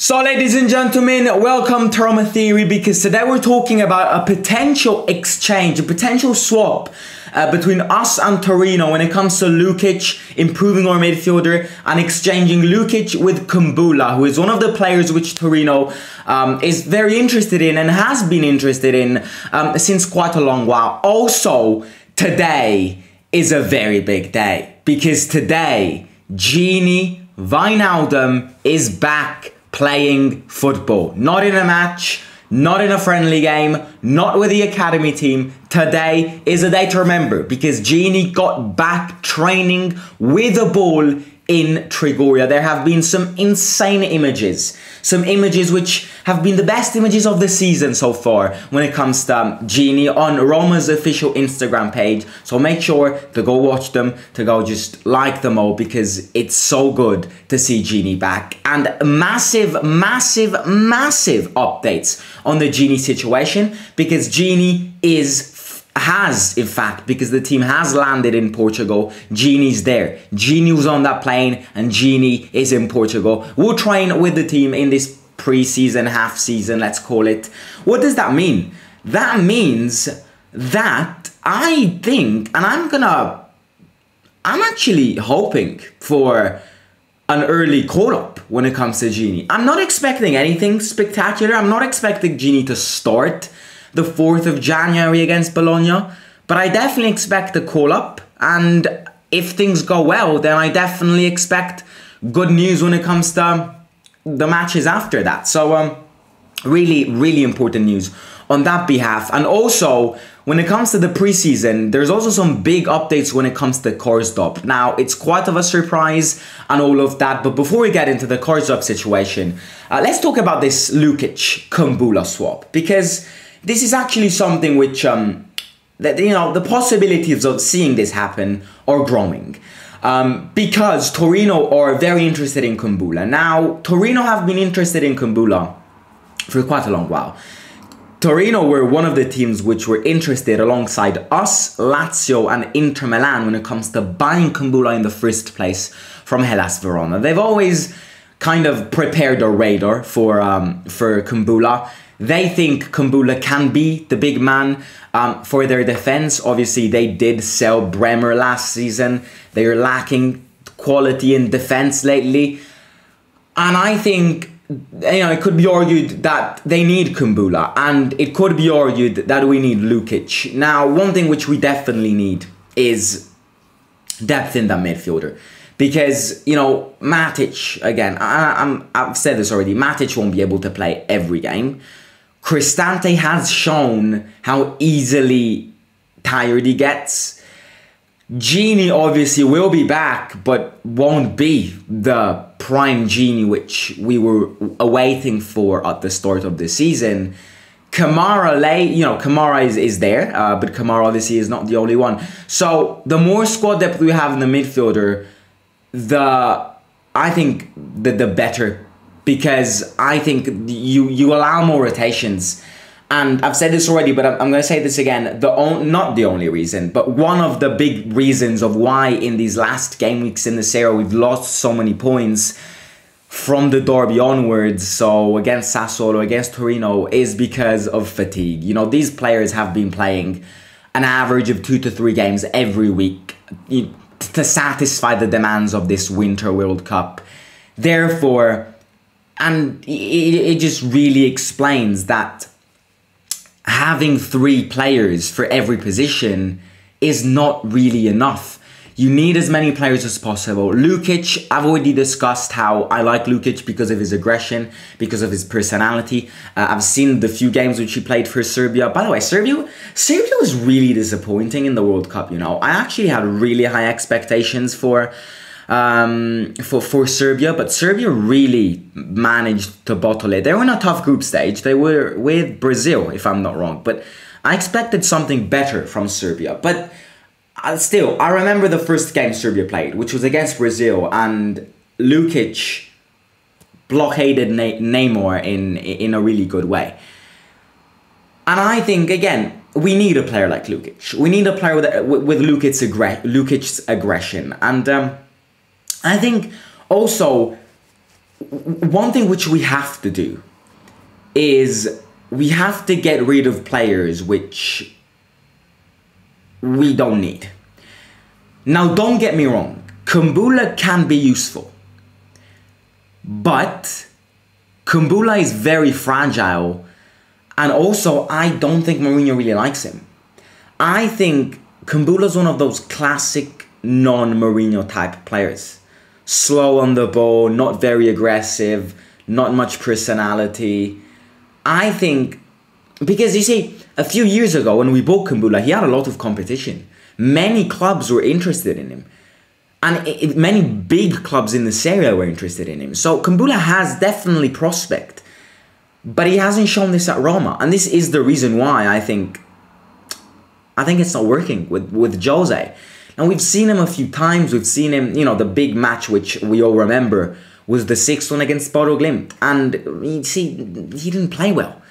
So, ladies and gentlemen, welcome to Roma Theory because today we're talking about a potential exchange, a potential swap uh, between us and Torino when it comes to Lukic improving our midfielder and exchanging Lukic with Kumbulla, who is one of the players which Torino um, is very interested in and has been interested in um, since quite a long while. Also, today is a very big day because today Gini Wijnaldum is back playing football. Not in a match, not in a friendly game, not with the academy team. Today is a day to remember because Gini got back training with a ball in Trigoria. There have been some insane images, some images which have been the best images of the season so far when it comes to um, Gini on Roma's official Instagram page. So make sure to go watch them, to go just like them all because it's so good to see Gini back. And massive, massive, massive updates on the Gini situation because Gini is has, in fact, because the team has landed in Portugal. Gini's there. Gini was on that plane, and Gini is in Portugal. We'll train with the team in this pre-season, half season, let's call it. What does that mean? That means that I think, and I'm gonna, I'm actually hoping for an early call up when it comes to Gini. I'm not expecting anything spectacular. I'm not expecting Gini to start the 4th of January against Bologna. But I definitely expect a call up. And if things go well, then I definitely expect good news when it comes to the matches after that. So, um, really, really important news on that behalf. And also, when it comes to the preseason, there's also some big updates when it comes to Karsdorp. Now, it's quite of a surprise and all of that, but before we get into the Karsdorp situation, uh, let's talk about this Lukic Kumbulla swap because this is actually something which um, that you know the possibilities of seeing this happen are growing. Um, because Torino are very interested in Kumbulla. Now, Torino have been interested in Kumbulla for quite a long while. Torino were one of the teams which were interested alongside us, Lazio, and Inter Milan when it comes to buying Kumbulla in the first place from Hellas Verona. They've always kind of prepared a radar for um, for Kumbulla. They think Kumbulla can be the big man um, for their defense. Obviously, they did sell Bremer last season. They are lacking quality in defense lately. And I think you know, it could be argued that they need Kumbulla, and it could be argued that we need Lukic. Now, one thing which we definitely need is depth in that midfielder. Because, you know, Matic, again, I, I'm, I've said this already, Matic won't be able to play every game. Cristante has shown how easily tired he gets. Gini obviously will be back, but won't be the prime Gini which we were awaiting for at the start of the season. Kamara you know, Kamara is, is there, uh, but Kamara obviously is not the only one. So the more squad depth we have in the midfielder, the I think the the better because I think you you allow more rotations. And I've said this already, but I'm, I'm going to say this again. The not the only reason, but one of the big reasons of why in these last game weeks in the Serie we've lost so many points from the derby onwards, so against Sassuolo, against Torino, is because of fatigue. You know, these players have been playing an average of two to three games every week to satisfy the demands of this Winter World Cup. Therefore, and it, it just really explains that having three players for every position is not really enough. You need as many players as possible. Lukic, I've already discussed how I like Lukic because of his aggression, because of his personality. Uh, I've seen the few games which he played for Serbia. By the way, Serbia, Serbia was really disappointing in the World Cup. You know, I actually had really high expectations for um, for for Serbia, but Serbia really managed to bottle it. They were in a tough group stage. They were with Brazil, if I'm not wrong, but I expected something better from Serbia. But uh, still, I remember the first game Serbia played, which was against Brazil, and Lukic blockaded Neymar in in a really good way. And I think again, we need a player like Lukic. We need a player with with Lukic's, Lukic's aggression, and um, I think also one thing which we have to do is we have to get rid of players which we don't need. Now, don't get me wrong, Kumbulla can be useful, but Kumbulla is very fragile, and also I don't think Mourinho really likes him. I think Kumbulla is one of those classic non Mourinho type players. Slow on the ball, not very aggressive, not much personality. I think because you see, a few years ago when we bought Kumbulla, he had a lot of competition. Many clubs were interested in him. And it, many big clubs in this area were interested in him. So Kumbulla has definitely prospect. But he hasn't shown this at Roma. And this is the reason why I think I think it's not working with, with Jose. Now we've seen him a few times. We've seen him, you know, the big match which we all remember was the sixth one against Bodo Glimt. And you see, he didn't play well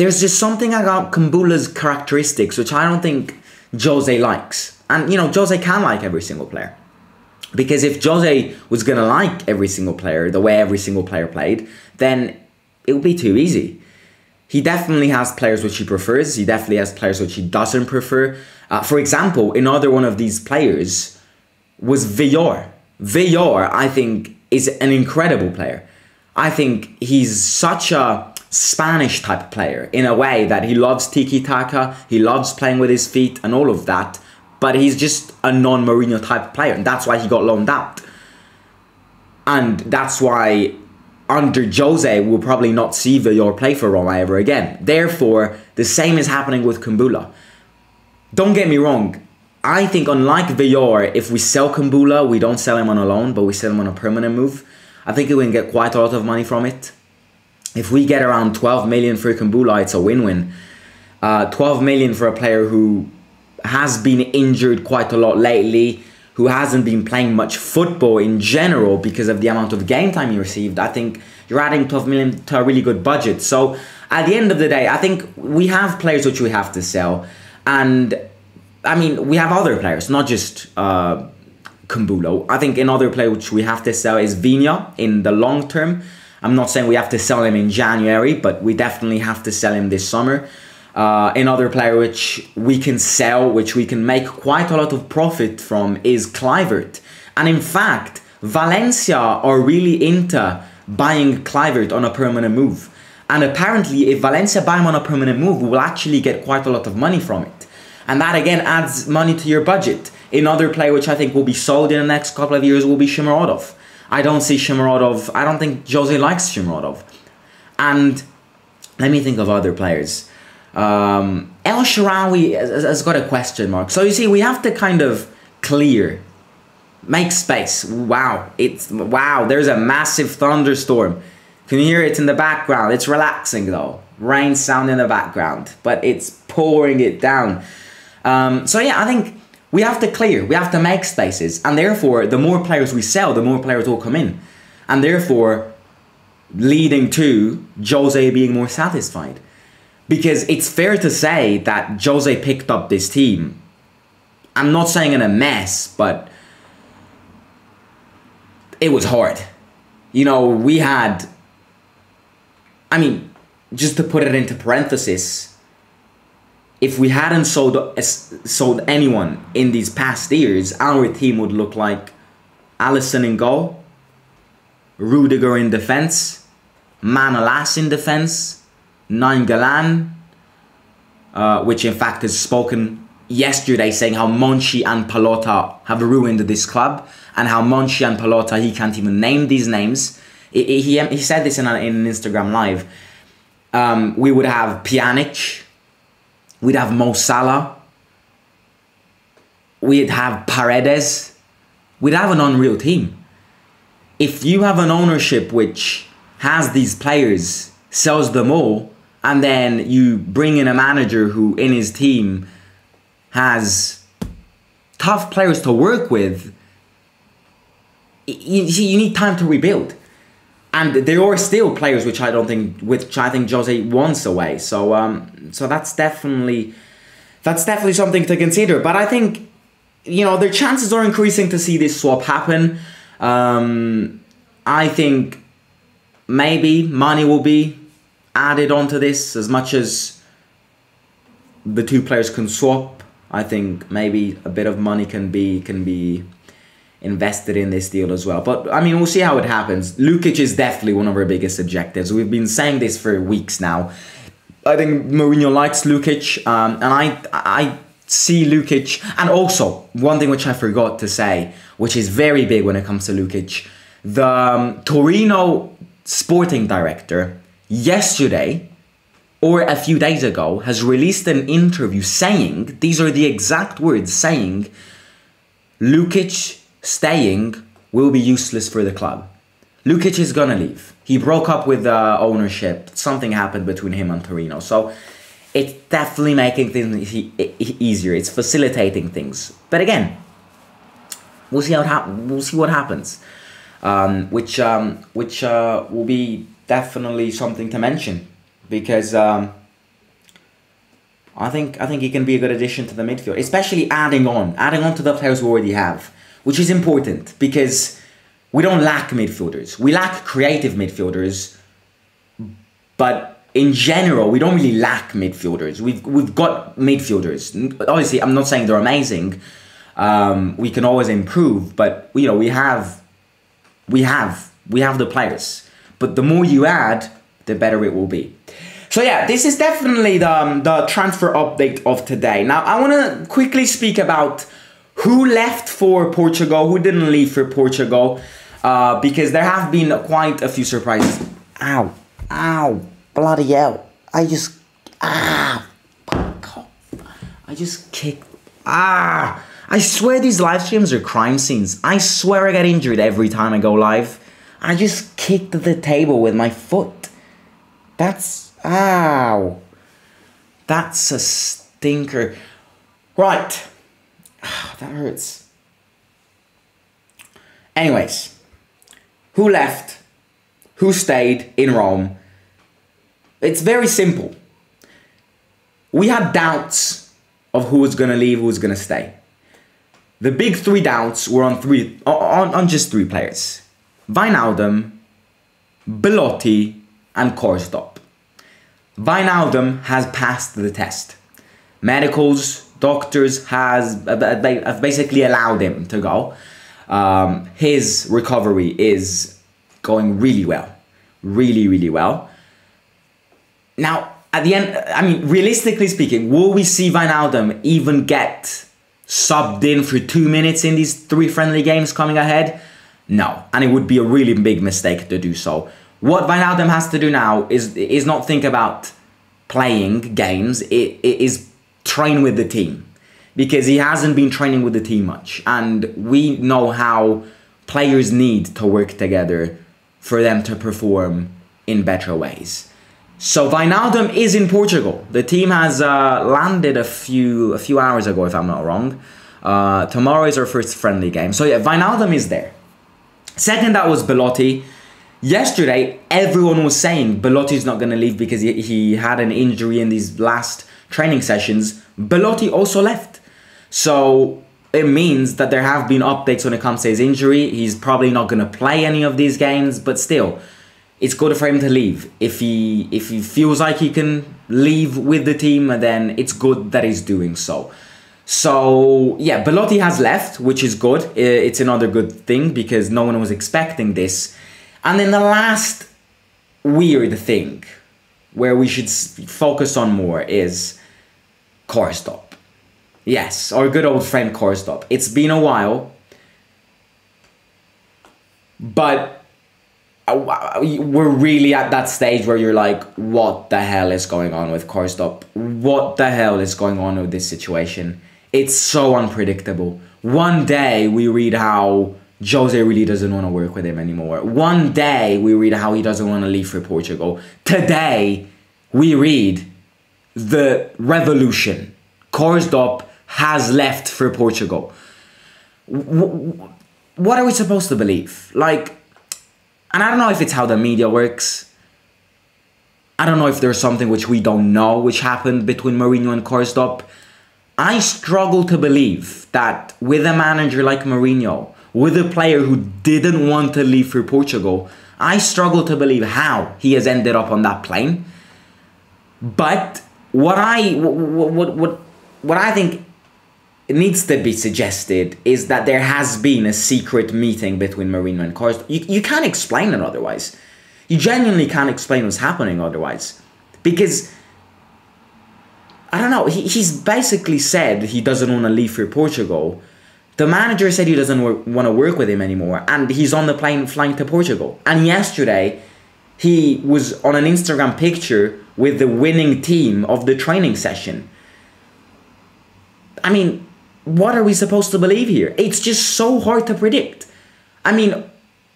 there's just something about Kumbulla's characteristics which I don't think Jose likes. And you know, Jose can like every single player. Because if Jose was gonna like every single player the way every single player played, then it would be too easy. He definitely has players which he prefers. He definitely has players which he doesn't prefer. Uh, for example, another one of these players was Villar. Villar, I think, is an incredible player. I think he's such a Spanish type player in a way that he loves tiki taka, he loves playing with his feet and all of that, but he's just a non Mourinho type player, and that's why he got loaned out. And that's why under Jose we'll probably not see Villar play for Roma ever again. Therefore, the same is happening with Kumbulla. Don't get me wrong, I think unlike Villar, if we sell Kumbulla, we don't sell him on a loan, but we sell him on a permanent move. I think we can get quite a lot of money from it if we get around 12 million for Kumbulla, it's a win-win. Uh, 12 million for a player who has been injured quite a lot lately, who hasn't been playing much football in general because of the amount of game time he received. I think you're adding 12 million to a really good budget. So at the end of the day, I think we have players which we have to sell. And I mean, we have other players, not just uh, Kumbulla. I think another player which we have to sell is Viña in the long term. I'm not saying we have to sell him in January, but we definitely have to sell him this summer. Uh, another player which we can sell, which we can make quite a lot of profit from, is Kluivert. And in fact, Valencia are really into buying Kluivert on a permanent move. And apparently, if Valencia buy him on a permanent move, we will actually get quite a lot of money from it. And that again adds money to your budget. Another player which I think will be sold in the next couple of years will be Shomurodov. I don't see Shomurodov. I don't think Jose likes Shomurodov. And let me think of other players. Um, El Shaarawy has, has got a question mark. So you see, we have to kind of clear, make space. Wow, it's wow. There's a massive thunderstorm. Can you hear it in the background? It's relaxing though. Rain sound in the background, but it's pouring it down. Um, so yeah, I think we have to clear, we have to make spaces, and therefore, the more players we sell, the more players will come in, and therefore, leading to Jose being more satisfied. Because it's fair to say that Jose picked up this team. I'm not saying in a mess, but it was hard. You know, we had. I mean, just to put it into parenthesis, if we hadn't sold sold anyone in these past years, our team would look like Alisson in goal, Rudiger in defense, Manolas in defense, Nainggolan, uh, which in fact has spoken yesterday saying how Monchi and Pallotta have ruined this club and how Monchi and Pallotta, he can't even name these names. He, he, he said this in an Instagram live. Um, we would have Pjanic, We'd have Mo Salah. We'd have Paredes. We'd have an unreal team. If you have an ownership which has these players, sells them all, and then you bring in a manager who in his team has tough players to work with, you, you need time to rebuild and there are still players which I don't think which I think Jose wants away. So um, so that's definitely that's definitely something to consider. But I think you know the chances are increasing to see this swap happen. Um, I think maybe money will be added onto this as much as the two players can swap. I think maybe a bit of money can be can be invested in this deal as well. But I mean, we'll see how it happens. Lukic is definitely one of our biggest objectives. We've been saying this for weeks now. I think Mourinho likes Lukic, um, and I I see Lukic. And also one thing which I forgot to say, which is very big when it comes to Lukic, the um, Torino sporting director yesterday or a few days ago has released an interview saying these are the exact words saying Lukic staying will be useless for the club. Lukic is gonna leave. He broke up with the uh, ownership. Something happened between him and Torino. So it's definitely making things easier. It's facilitating things. But again, we'll see how hap- we'll see what happens. Um, which um, which uh, will be definitely something to mention because um, I think I think he can be a good addition to the midfield, especially adding on adding on to the players we already have which is important because we don't lack midfielders. We lack creative midfielders, but in general, we don't really lack midfielders. We've we've got midfielders. Obviously, I'm not saying they're amazing. Um, we can always improve, but you know we have we have we have the players. But the more you add, the better it will be. So yeah, this is definitely the um, the transfer update of today. Now I want to quickly speak about who left for Portugal, who didn't leave for Portugal, uh, because there have been quite a few surprises. Ow, ow, bloody hell. I just, ah, I just kicked, ah. I swear these live streams are crime scenes. I swear I get injured every time I go live. I just kicked the table with my foot. That's, ow. That's a stinker. Right. that hurts. Anyways, who left? Who stayed in Rome? It's very simple. We had doubts of who was going to leave, who was going to stay. The big three doubts were on three on, on just three players. Wijnaldum, Belotti, and Karsdorp. Wijnaldum has passed the test. Medicals, doctors has they have basically allowed him to go. Um, his recovery is going really well, really really well. Now at the end, I mean, realistically speaking, will we see Van Wijnaldum even get subbed in for two minutes in these three friendly games coming ahead? No, and it would be a really big mistake to do so. What Van Wijnaldum has to do now is is not think about playing games. It, it is train with the team because he hasn't been training with the team much. And we know how players need to work together for them to perform in better ways. So Wijnaldum is in Portugal. The team has uh, landed a few a few hours ago, if I'm not wrong. Uh, tomorrow is our first friendly game. So yeah, Wijnaldum is there. Second, that was Belotti. Yesterday, everyone was saying Belotti's not going to leave because he, he had an injury in these last training sessions, Belotti also left. So it means that there have been updates when it comes to his injury. He's probably not going to play any of these games, but still, it's good for him to leave. If he if he feels like he can leave with the team, then it's good that he's doing so. So yeah, Belotti has left, which is good. It's another good thing because no one was expecting this. And then the last weird thing where we should focus on more is Karsdorp. Yes, our good old friend Karsdorp. It's been a while, but uh, we're really at that stage where you're like, what the hell is going on with Karsdorp? What the hell is going on with this situation? It's so unpredictable. One day we read how Jose really doesn't want to work with him anymore. One day we read how he doesn't want to leave for Portugal. Today we read the revolution. Karsdorp has left for Portugal. What are we supposed to believe? Like, and I don't know if it's how the media works. I don't know if there's something which we don't know which happened between Mourinho and Karsdorp. I struggle to believe that with a manager like Mourinho, with a player who didn't want to leave for Portugal, I struggle to believe how he has ended up on that plane. But what I what what what, what I think needs to be suggested is that there has been a secret meeting between Mourinho and Karsdorp. You, you can't explain it otherwise. You genuinely can't explain what's happening otherwise. Because, I don't know, he, he's basically said he doesn't want to leave for Portugal. The manager said he doesn't want to work with him anymore, and he's on the plane flying to Portugal. And yesterday, he was on an Instagram picture with the winning team of the training session. I mean, what are we supposed to believe here? It's just so hard to predict. I mean,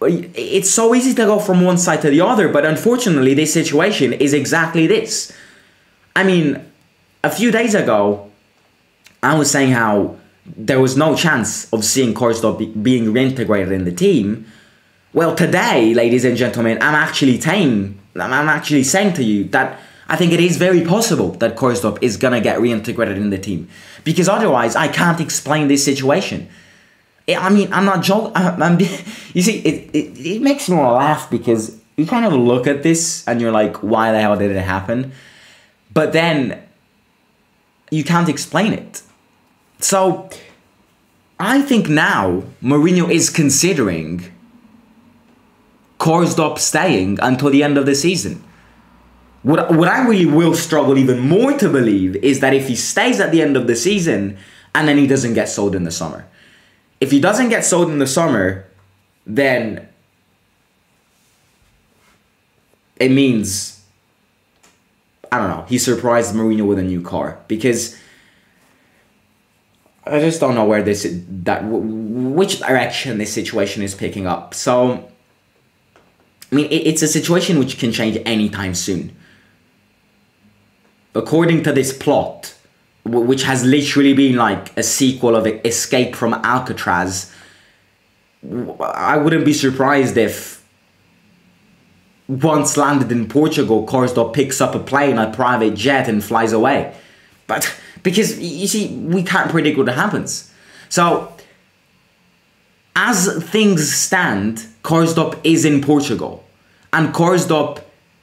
it's so easy to go from one side to the other, but unfortunately, this situation is exactly this. I mean, a few days ago, I was saying how there was no chance of seeing Karsdorp being reintegrated in the team. Well, today, ladies and gentlemen, I'm actually saying, I'm actually saying to you that I think it is very possible that Karsdorp is gonna get reintegrated in the team because otherwise, I can't explain this situation. I mean, I'm not joking. I'm, you see, it, it, it makes me laugh because you kind of look at this and you're like, why the hell did it happen? But then you can't explain it. So I think now Mourinho is considering Karsdorp staying until the end of the season. What, what I really will struggle even more to believe is that if he stays at the end of the season and then he doesn't get sold in the summer. If he doesn't get sold in the summer, then it means I don't know. He surprised Mourinho with a new car because I just don't know where this that which direction this situation is picking up. So I mean, it's a situation which can change anytime soon according to this plot, which has literally been like a sequel of Escape from Alcatraz, I wouldn't be surprised if once landed in Portugal, Karsdorp picks up a plane, a private jet, and flies away. But because you see, we can't predict what happens. So, as things stand, Karsdorp is in Portugal, and Karsdorp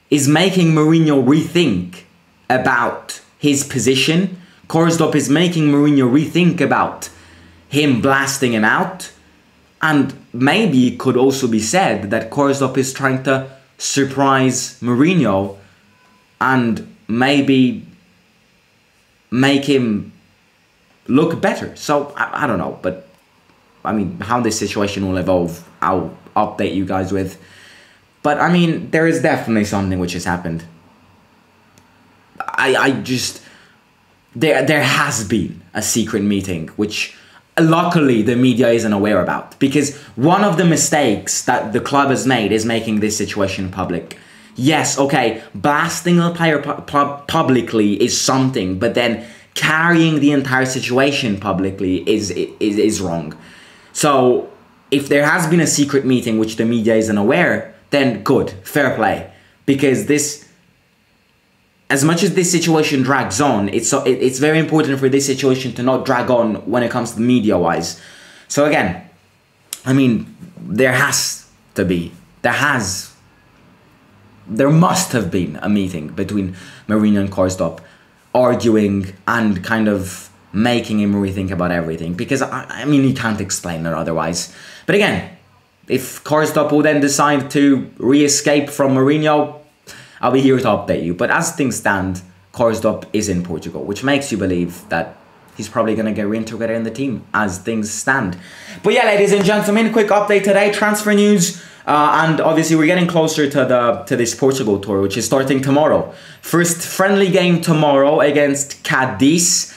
is making Mourinho rethink about his position. Karsdorp is making Mourinho rethink about him blasting him out. And maybe it could also be said that Karsdorp is trying to surprise Mourinho and maybe make him look better. So I, I don't know, but I mean, how this situation will evolve, I'll update you guys with. But I mean, there is definitely something which has happened. I, I just there there has been a secret meeting which luckily the media isn't aware about because one of the mistakes that the club has made is making this situation public. Yes, okay, blasting a player pu- pu- publicly is something, but then carrying the entire situation publicly is is is wrong. So if there has been a secret meeting which the media isn't aware, then good, fair play, because this as much as this situation drags on, it's so, it, it's very important for this situation to not drag on when it comes to media wise. So again, I mean, there has to be, there has, there must have been a meeting between Mourinho and Karsdorp, arguing and kind of making him rethink about everything. Because I, I mean, he can't explain it otherwise. But again, if Karsdorp will then decide to re-escape from Mourinho, I'll be here to update you. But as things stand, Karsdorp is in Portugal, which makes you believe that he's probably going to get reintegrated in the team as things stand. But yeah, ladies and gentlemen, quick update today, transfer news. Uh, and obviously, we're getting closer to the to this Portugal tour, which is starting tomorrow. First friendly game tomorrow against Cadiz.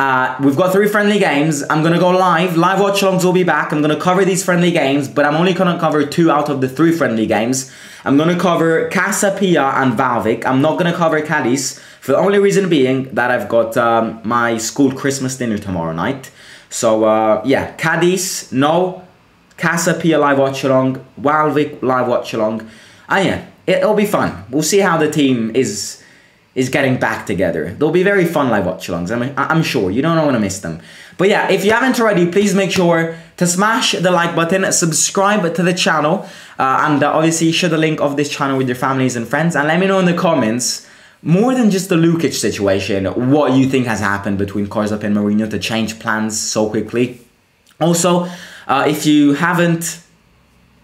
Uh, we've got three friendly games. I'm gonna go live. Live watch alongs will be back. I'm gonna cover these friendly games, but I'm only gonna cover two out of the three friendly games. I'm gonna cover Casa Pia and Waalwijk. I'm not gonna cover Cadiz for the only reason being that I've got um, my school Christmas dinner tomorrow night. So uh, yeah, Cadiz, no. Casa Pia live watch along. Waalwijk live watch along. And yeah, it'll be fun. We'll see how the team is is getting back together. They'll be very fun live watch alongs. I'm, I'm sure you don't want to miss them. But yeah, if you haven't already, please make sure to smash the like button, subscribe to the channel, uh, and uh, obviously share the link of this channel with your families and friends, and let me know in the comments more than just the Lukic situation, what you think has happened between Karsdorp and Mourinho to change plans so quickly. Also, uh, if you haven't,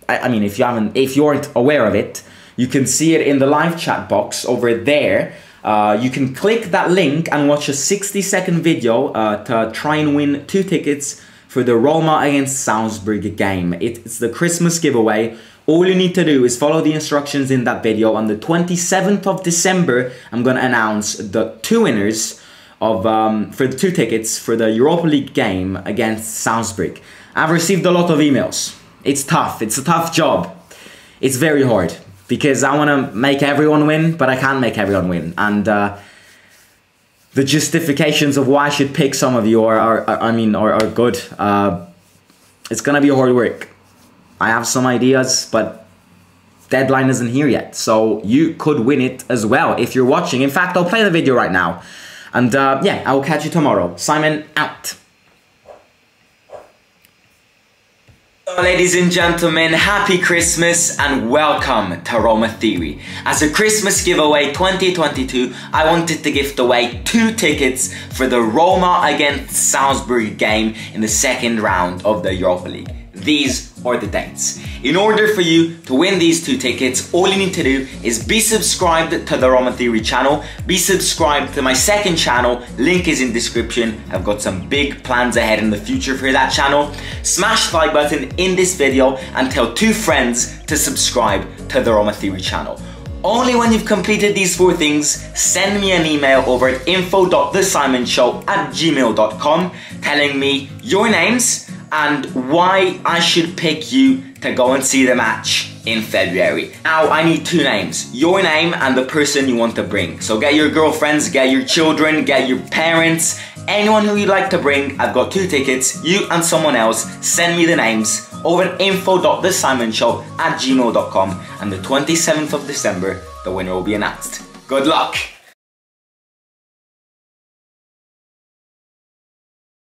I, I mean, if you haven't, if you aren't aware of it, you can see it in the live chat box over there. Uh, you can click that link and watch a 60 second video uh, to try and win two tickets for the Roma against Salzburg game. It's the Christmas giveaway. All you need to do is follow the instructions in that video. On the 27th of December, I'm gonna announce the two winners of um, for the two tickets for the Europa League game against Salzburg. I've received a lot of emails. It's tough. It's a tough job. It's very hard because I want to make everyone win, but I can't make everyone win. And uh, the justifications of why I should pick some of you are, are, are I mean, are, are good. Uh, it's gonna be a hard work. I have some ideas, but deadline isn't here yet. So you could win it as well if you're watching. In fact, I'll play the video right now. And uh, yeah, I will catch you tomorrow. Simon out. Ladies and gentlemen, happy Christmas and welcome to Roma Theory. As a Christmas giveaway 2022, I wanted to gift away two tickets for the Roma against Salzburg game in the second round of the Europa League. These are the dates. In order for you to win these two tickets, all you need to do is be subscribed to the Roma Theory channel, be subscribed to my second channel, link is in description. I've got some big plans ahead in the future for that channel. Smash the like button in this video and tell two friends to subscribe to the Roma Theory channel. Only when you've completed these four things, send me an email over at info.thesimonshow at gmail.com telling me your names, and why I should pick you to go and see the match in February. Now, I need two names. Your name and the person you want to bring. So get your girlfriends, get your children, get your parents, anyone who you'd like to bring. I've got two tickets, you and someone else. Send me the names over at info.thesimonshow at gmail.com and the 27th of December, the winner will be announced. Good luck!